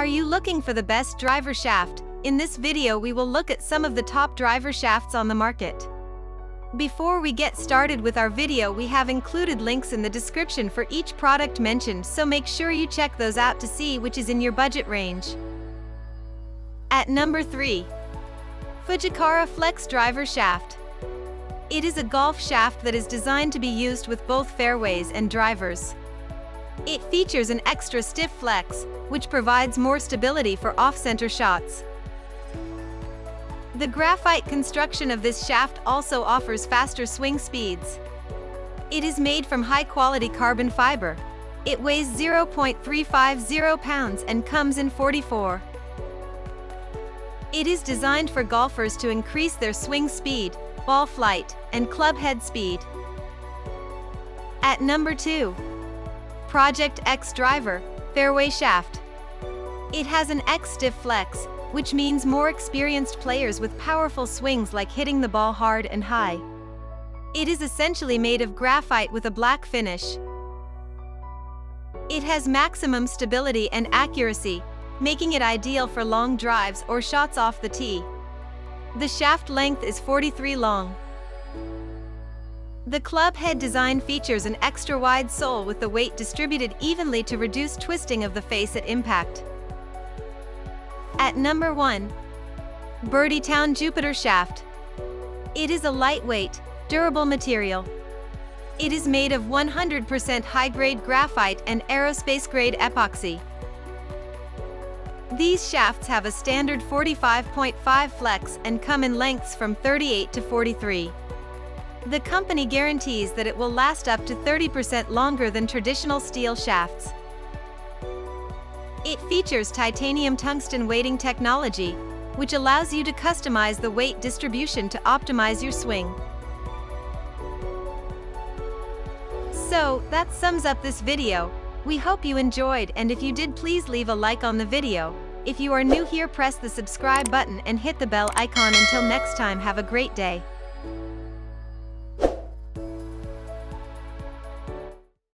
Are you looking for the best driver shaft? In this video we will look at some of the top driver shafts on the market. Before we get started with our video we have included links in the description for each product mentioned so make sure you check those out to see which is in your budget range. At number 3. Fujikara Flex Driver Shaft. It is a golf shaft that is designed to be used with both fairways and drivers. It features an extra stiff flex, which provides more stability for off-center shots. The graphite construction of this shaft also offers faster swing speeds. It is made from high-quality carbon fiber. It weighs 0.350 pounds and comes in 44. It is designed for golfers to increase their swing speed, ball flight, and club head speed. At number 2. Project X Driver, Fairway Shaft. It has an X stiff flex, which means more experienced players with powerful swings like hitting the ball hard and high. It is essentially made of graphite with a black finish. It has maximum stability and accuracy, making it ideal for long drives or shots off the tee. The shaft length is 43 long. The club head design features an extra wide sole with the weight distributed evenly to reduce twisting of the face at impact. At number 1. Birdie Town Jupiter Shaft. It is a lightweight, durable material. It is made of 100% high-grade graphite and aerospace-grade epoxy. These shafts have a standard 45.5 flex and come in lengths from 38 to 43. The company guarantees that it will last up to 30% longer than traditional steel shafts. It features titanium tungsten weighting technology, which allows you to customize the weight distribution to optimize your swing. So, that sums up this video. We hope you enjoyed and if you did please leave a like on the video. If you are new here press the subscribe button and hit the bell icon until next time have a great day.